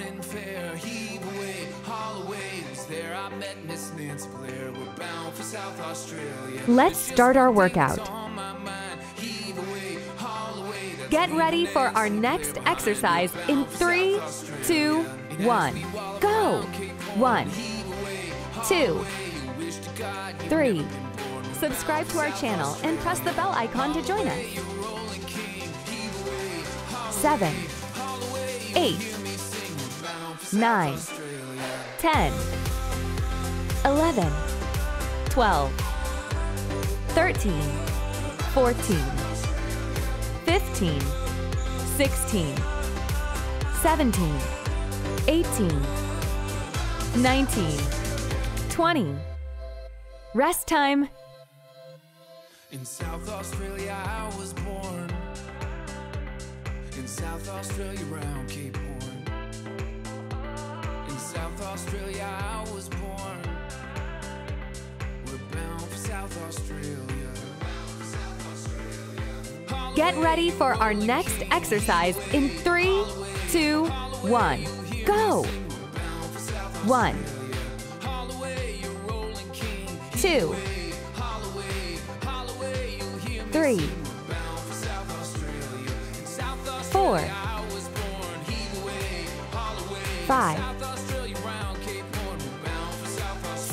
morning fair. Heave away, haul away. Was there I met Miss Blair. We're bound for South Australia. Let's start our workout. that's on my mind. Heave away, haul away. That's Get ready for our next exercise in three, two, one. me while I'm Go. around Cape Horn. One, Heave away, haul two, away. You wish to God you'd three. never been born. We're Subscribe to our channel and press the bell icon to join us. You're rolling king. Heave away, haul Seven, haul away. You eight, 9, 10, 11, 12, 13, 14, 15, 16, 17, 18, 19, 20. Rest time. In South Australia, I was born. In South Australia, round Cape Horn. Australia, I was born. We're bound for South Australia. Get ready for our next exercise in three, two, one. Go. One, two, three, four, five,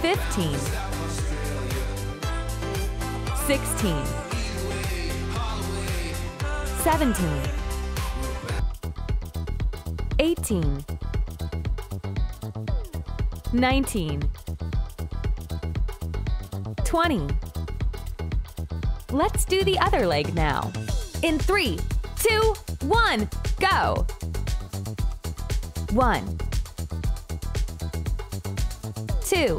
fifteen, sixteen, seventeen, eighteen, nineteen, twenty. Let's do the other leg now. In three, two, one, go. One, two,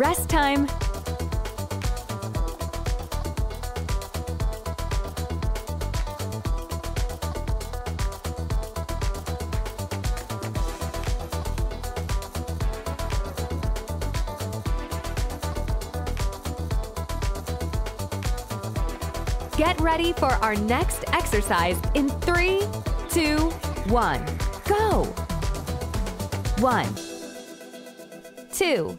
Rest time. Get ready for our next exercise in three, two, one. Go. One, two,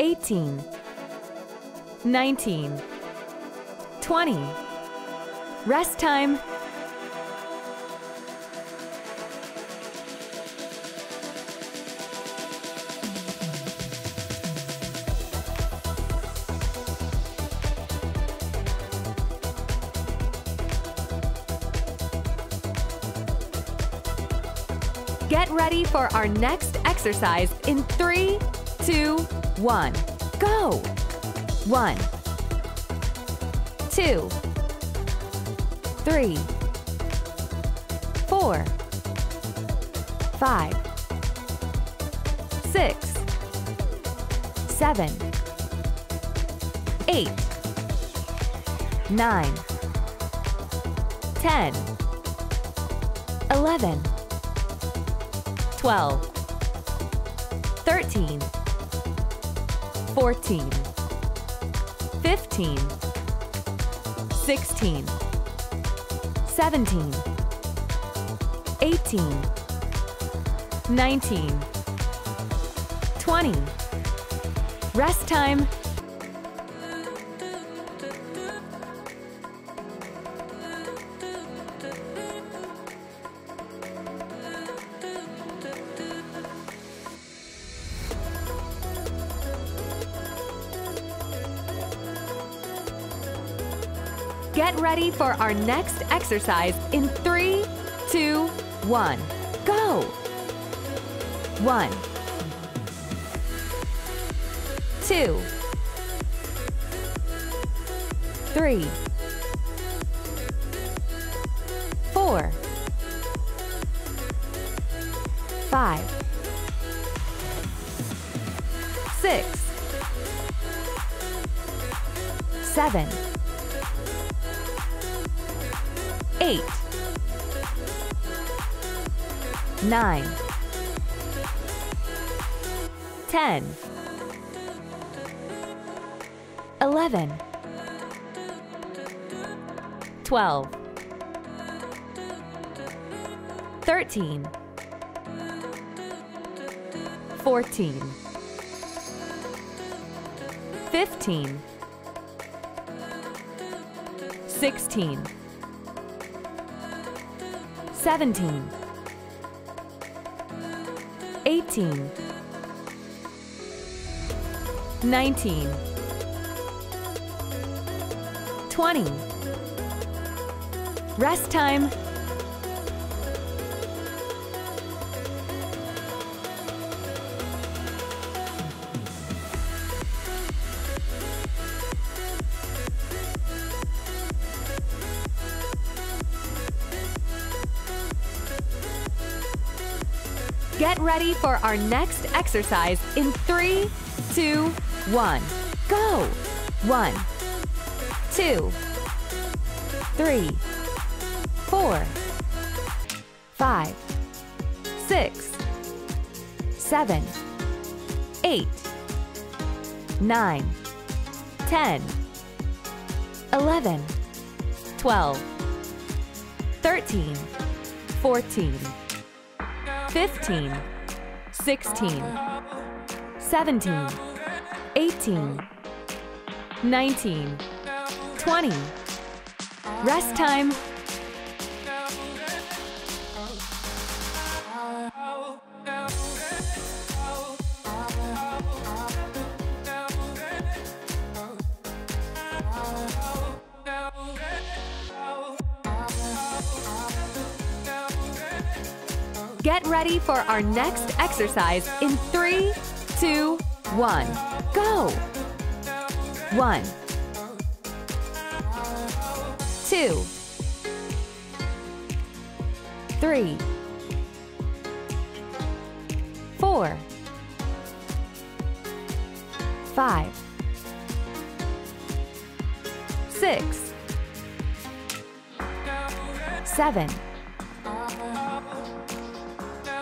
18, 19, 20. Rest time. Get ready for our next exercise in three, two, one. Go! One, two, three, four, five, six, seven, eight, nine, ten, eleven, twelve, thirteen, fourteen, fifteen, sixteen, seventeen, eighteen, nineteen, twenty. Rest time. Ready for our next exercise in three, two, one. Go! One, two, three, four, five, six, seven, eight, nine, ten. 11 12 13 14 15 16 17 18 19 20. Rest time. For our next exercise in three, two, one. Go! One, two, three, four, five, six, seven, eight, nine, ten, eleven, twelve, thirteen, fourteen, fifteen, sixteen, seventeen, eighteen. 19, 20. Rest time. For our next exercise in three, two, one. Go! One, two, three, four, five, six, seven,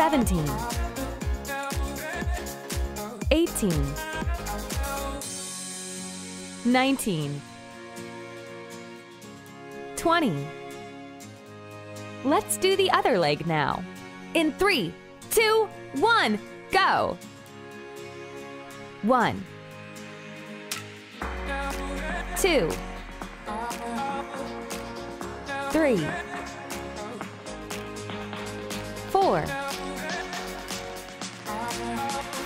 17 18 19 20 Let's do the other leg now. in three, two, one, go! One, two, three, four,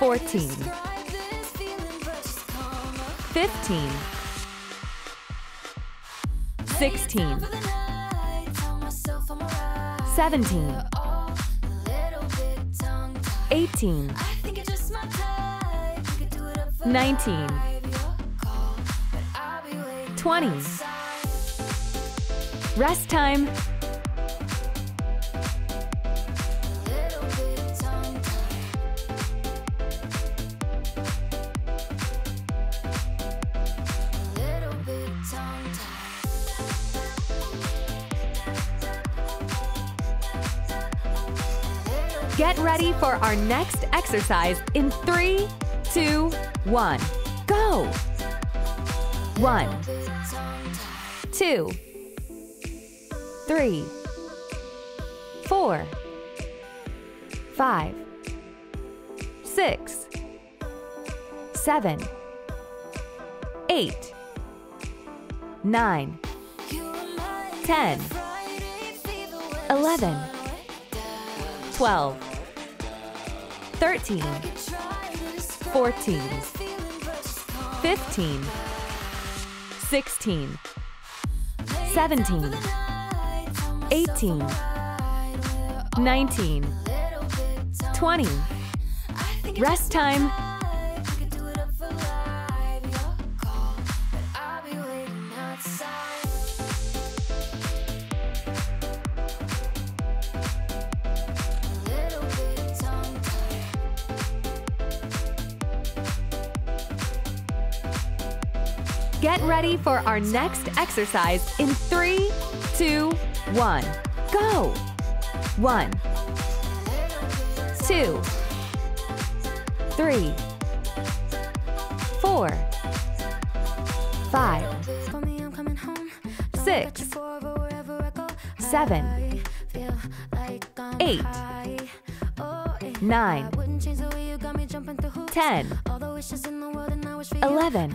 fourteen, fifteen, sixteen, seventeen, eighteen, nineteen, twenty. Rest time. Our next exercise in three, two, one. Go! One, two, three, four, five, six, seven, eight, nine, ten, eleven, twelve, thirteen, fourteen, fifteen, sixteen, seventeen, eighteen, nineteen, twenty. Rest time. Ready for our next exercise in three, two, one. Go! One, two, three, four, five, six, seven, eight, nine, ten, eleven,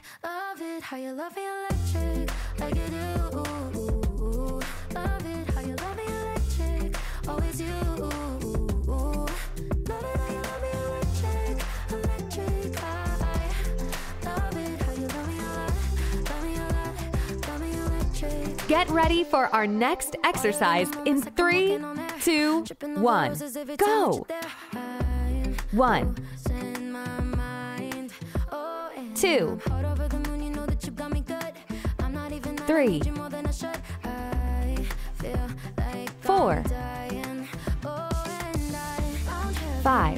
Get ready for our next exercise in three, two, one. Go! One, two, three, four, five,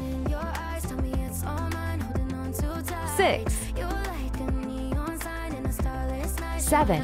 six, seven,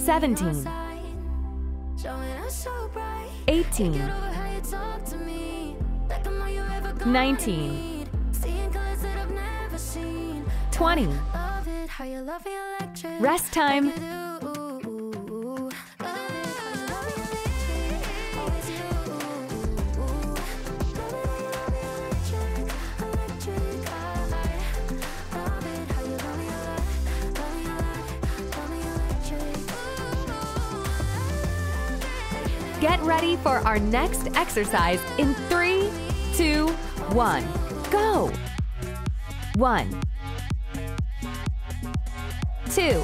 seventeen, eighteen, nineteen, 20. Love it how you love me electric. Rest time. For our next exercise in three, two, one. Go! One, two,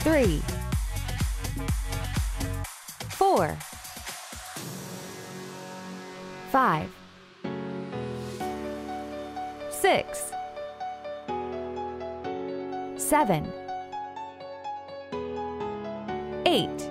three, four, five, six, seven, eight,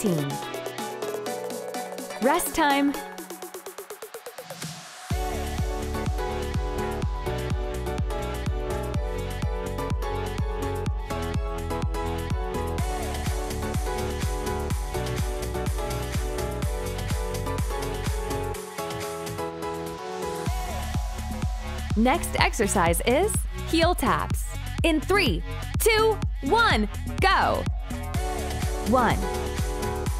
18. Rest time. Next exercise is heel taps. In three, two, one, go! One,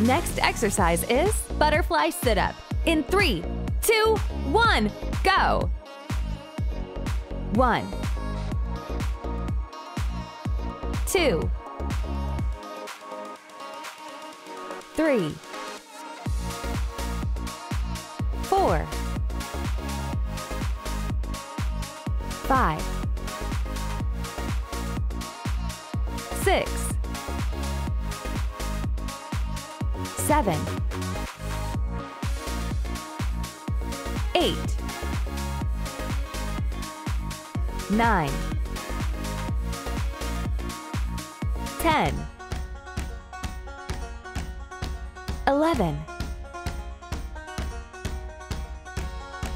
Next exercise is butterfly sit up. In three, two, one, go! One, two, three, four, five, seven, eight, nine, ten, eleven,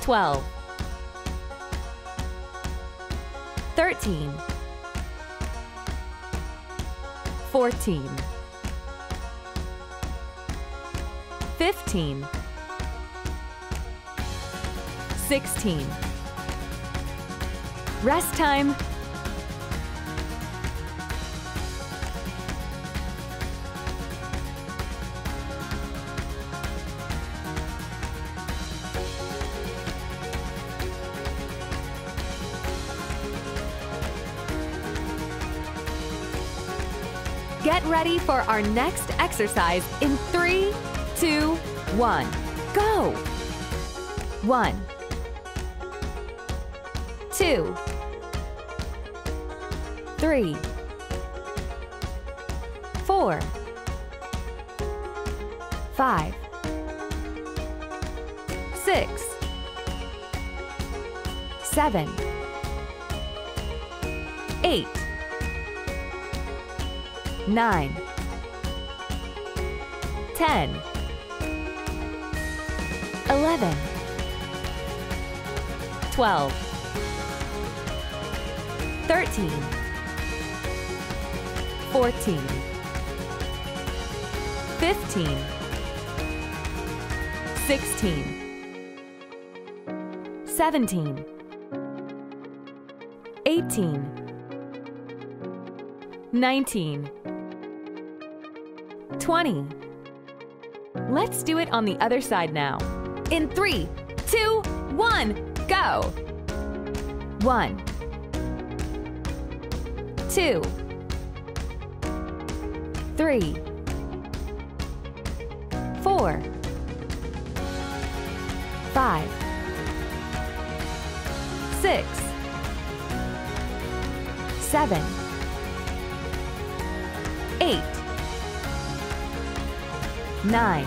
twelve, thirteen, fourteen, fifteen, sixteen. Rest time. Get ready for our next exercise in three, two, one. Go! One, two, three, four, five, six, seven, eight, nine, ten, eleven, twelve. 13 14 15 16, 17, 18, 19, 20. Let's do it on the other side now. In three, two, one, go! One, two, three, four, five, six, seven, eight, nine,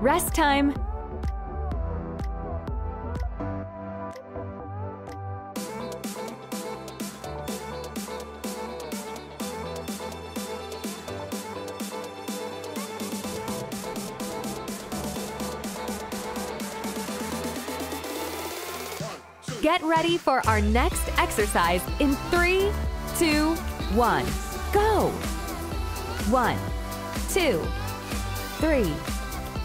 Rest time. Get ready for our next exercise in three, two, one. Go! One, two, three,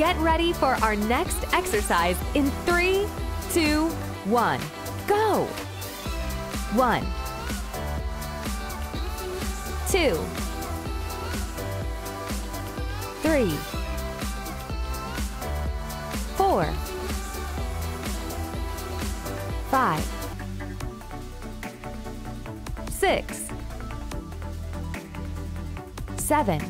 Get ready for our next exercise in three, two, one. Go! One, two, three, four, five, six, seven,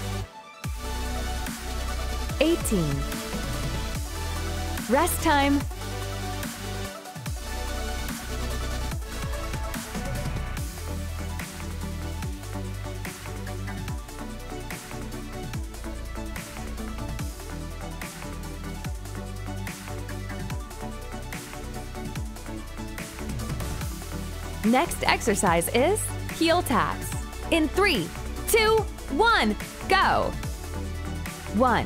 18 Rest time Next exercise is heel taps. In three, two, one, go. One,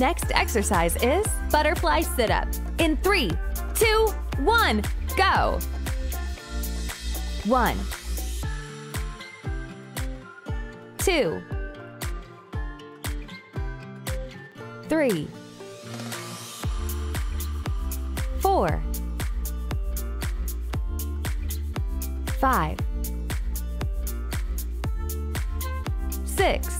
Next exercise is butterfly sit up. In three, two, one, go. 1 2 3 4 5 6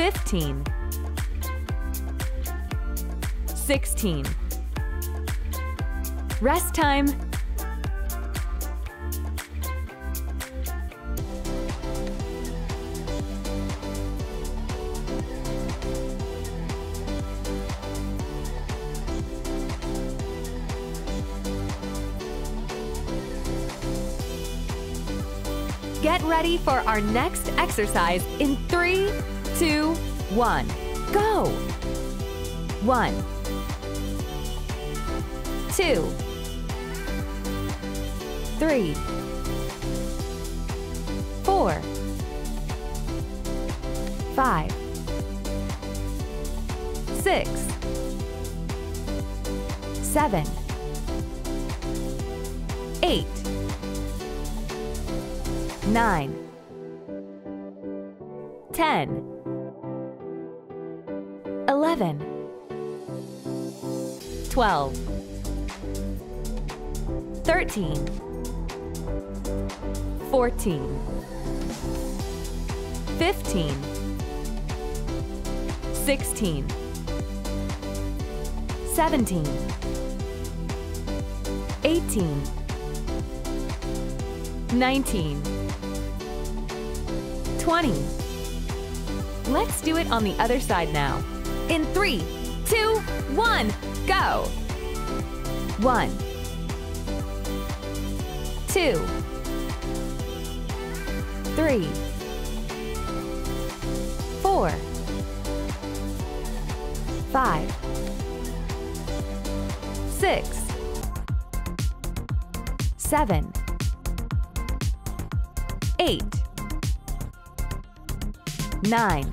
15 16 Rest time. Get ready for our next exercise in three, two, one. Go! One, two, three, four, five, six, seven, eight, nine, ten, eleven, twelve. 13 14 15 16 17 18 19 20 Let's do it on the other side now. In three, two, one, go! One. Two, three, four, five, six, seven, eight, nine,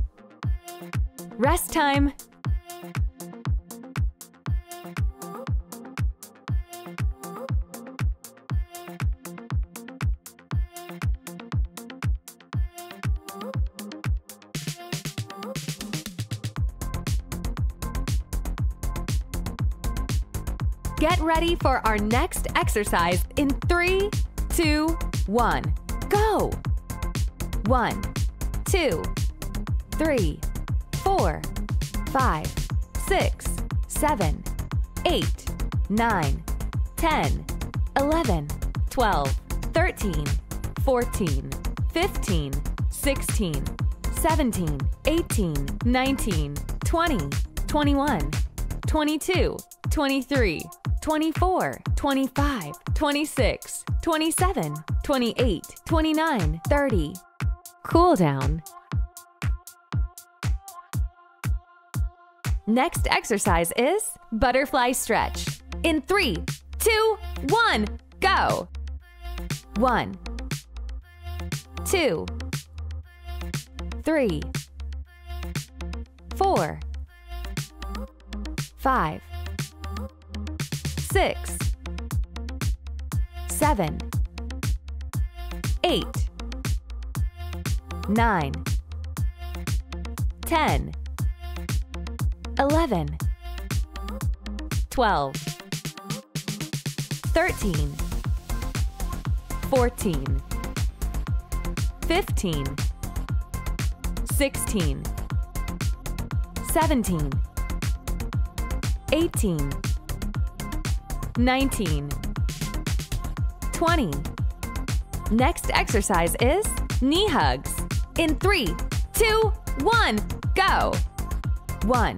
Rest time Get ready for our next exercise in three, two, one. Go! One, two, three, four, five, six, seven, eight, nine, ten, eleven, twelve, thirteen, fourteen, fifteen, sixteen, seventeen, eighteen, nineteen, twenty, twenty-one, twenty-two, twenty-three. 24, 25, 26, 27, 28, 29, 30. Cool down. Next exercise is butterfly stretch. In three, two, one, go. One, two, three, four, five six, seven, eight, nine, ten, eleven, 12 13 14 15 16 17 18 19 20 Next exercise is knee hugs. In three, two, one, go! One,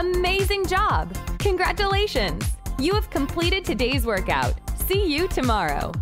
Amazing job! Congratulations! You have completed today's workout. See you tomorrow.